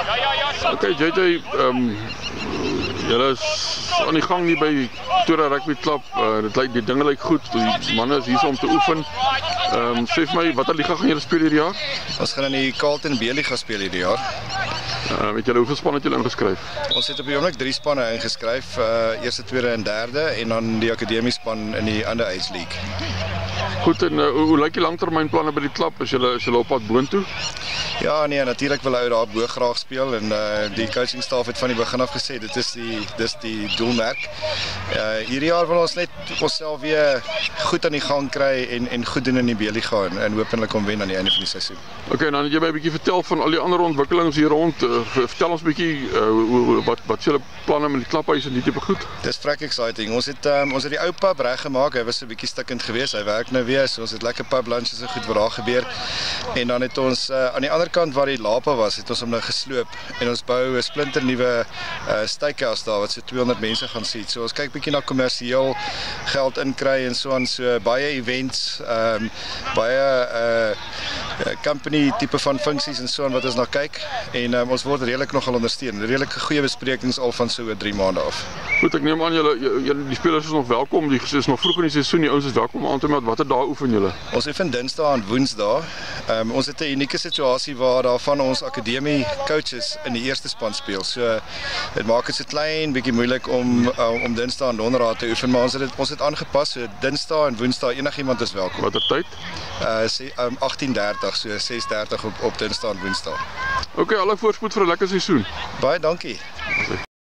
Okay, JJ, ehm um, julle is aan die gang hier by Tora Rugby Club. Uh, dit lyk die dinge lyk goed. Die manne is hier om te oefen. Ehm um, sê vir my, watter liga gaan julle speel hierdie jaar? Ons gaan in die Carlton B liga speel hierdie jaar. Uh, weet julle hoeveel spanne het julle ingeskryf? Ons het op die oomblik 3 spanne ingeskryf, uh eerste, tweede en derde en dan die akademiespan in die ander age league. Goed en uh, hoe, hoe lyk die langtermynplanne by die klub? Is julle is julle op pad boontoe? Ja, nee, natuurlik wil hy daar bo graag speel en uh die coaching staf het van die begin af gesê dit is die dis die doelmerk. Uh hierdie jaar wil ons net onsself weer goed aan die gang kry en en goed doen in die B-liga en, en hopelik om wen aan die einde van die seisoen. Okay, dan het jy my 'n bietjie vertel van al die ander ontwikkelings hier rond. Uh, vertel ons 'n bietjie uh, hoe wat wat julle planne met die klaphuis en die tipe goed. Dis vrek exciting. Ons het um, ons het die ou pub reggemaak. Hy was 'n bietjie stikkend geweest. Hy werk nou weer. So ons het lekker pub lunches en goed wat daar. En dan het ons uh, aan die ander kant waar die lapa was, het ons hom nou gesloop en ons bou 'n splinter nuwe uh, daar wat so 200 mense gaan sit. So ons kyk bietjie na kommersieel geld inkry en so aan so baie events, ehm baie company tipe van funksies en so wat ons na kyk en um, ons word redelik nogal ondersteun. Redelike goeie besprekings al van so 3 maande af. Goed, ek neem aan julle die spelers is nog welkom. Die is nog vroeg in die seisoen. Die ouens is welkom aan te meld. Watter dae oefen julle? Ons oefen Dinsdae en Woensdae. Ehm um, ons het 'n unieke situasie waar daar van ons akademie coaches in die eerste span speel. So dit maak dit so klein bietjie moeilik om uh, om Dinsdae en Donderdae te oefen, maar ons het dit ons het aangepas. So Dinsdae en Woensdae enigiemand is welkom. Watter tyd? Uh sê um, 18:30 so 6:30 op op Dinsdae en Woensdae. OK, alle voorspoed vir 'n lekker seisoen. Baie dankie.